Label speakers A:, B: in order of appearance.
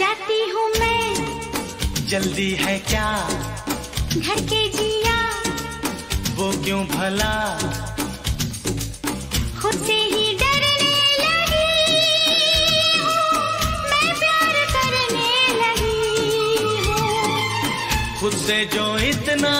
A: जाती हूँ मैं।
B: जल्दी है क्या?
A: घर के जिया।
B: वो क्यों भला?
A: खुद से ही डरने लगी। मैं प्यार करने लगी
B: खुद से जो इतना